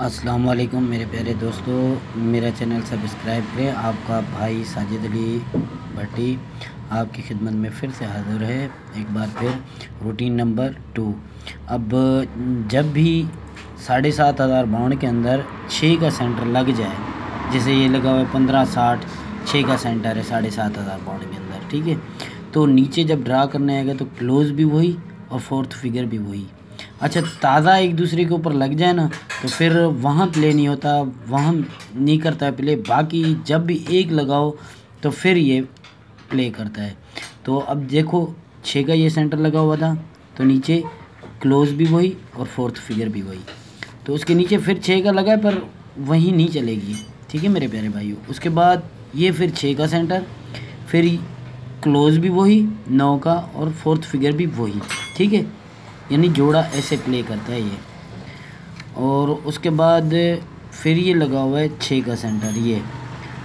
अस्सलाम वालेकुम मेरे प्यारे दोस्तों, मेरा चैनल सब्सक्राइब करें। आपका भाई साजिद अली भट्टी आपकी खिदमत में फिर से हाज़िर है। एक बार फिर रूटीन नंबर टू अब जब भी साढ़े सात हज़ार बाउंड के अंदर छः का सेंटर लग जाए, जैसे ये लगा हुआ है पंद्रह साठ छः का सेंटर है साढ़े सात हज़ार बाउंड के अंदर, ठीक है? तो नीचे जब ड्रा करने आएगा तो क्लोज़ भी वही और फोर्थ फिगर भी वही। अच्छा ताज़ा एक दूसरे के ऊपर लग जाए ना तो फिर वहाँ प्ले नहीं होता, वहाँ नहीं करता है प्ले बाकी जब भी एक लगाओ तो फिर ये प्ले करता है। तो अब देखो, छः का ये सेंटर लगा हुआ था तो नीचे क्लोज भी वही और फोर्थ फिगर भी वही। तो उसके नीचे फिर छः का लगा है, पर वहीं नहीं चलेगी। ठीक है मेरे प्यारे भाइयों? उसके बाद ये फिर छः का सेंटर फिर क्लोज भी वही, नौ का और फोर्थ फिगर भी वही। ठीक है? यानी जोड़ा ऐसे प्ले करता है ये। और उसके बाद फिर ये लगा हुआ है छः का सेंटर ये।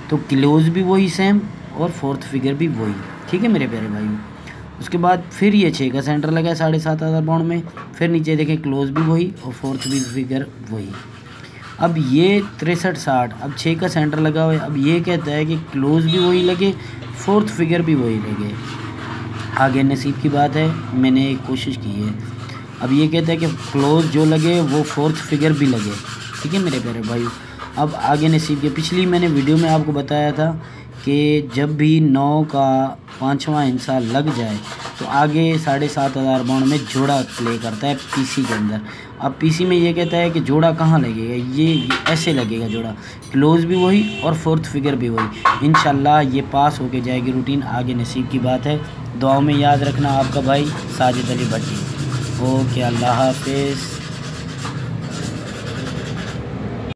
तो क्लोज भी वही सेम और फोर्थ फिगर भी वही। ठीक है मेरे प्यारे भाई उसके बाद फिर ये छः का सेंटर लगा है साढ़े सात हज़ार बाउंड में। फिर नीचे देखें क्लोज भी वही और फोर्थ भी फिगर वही। अब ये तिरसठ साठ, अब छः का सेंटर लगा हुआ है। अब ये कहता है कि क्लोज भी वही लगे फोर्थ फिगर भी वही लगे। आगे नसीब की बात है, मैंने कोशिश की है। अब ये कहते हैं कि क्लोज जो लगे वो फोर्थ फिगर भी लगे। ठीक है मेरे प्यारे भाई? अब आगे नसीब के पिछली मैंने वीडियो में आपको बताया था कि जब भी नौ का पाँचवा हिस्सा लग जाए तो आगे साढ़े सात हज़ार बाउंड में जोड़ा प्ले करता है पीसी के अंदर। अब पीसी में ये कहता है कि जोड़ा कहाँ लगेगा? ये, ये ऐसे लगेगा जोड़ा। क्लोज भी वही और फोर्थ फिगर भी वही। इन ये पास होके जाएगी रूटीन आगे नसीब की बात है। दुआओं में याद रखना आपका भाई साजिद अली भट्टी। ओके अल्लाह हाफिज़।